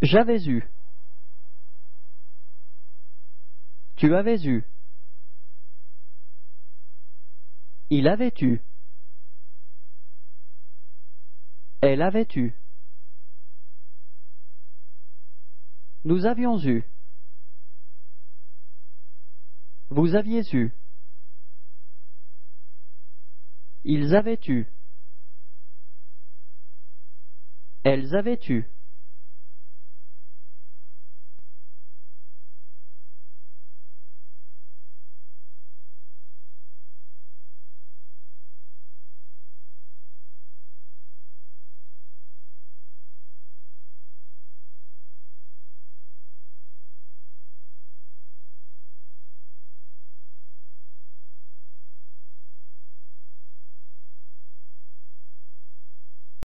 J'avais eu. Tu avais eu. Il avait eu. Elle avait eu. Nous avions eu. Vous aviez eu. Ils avaient eu. Elles avaient eu.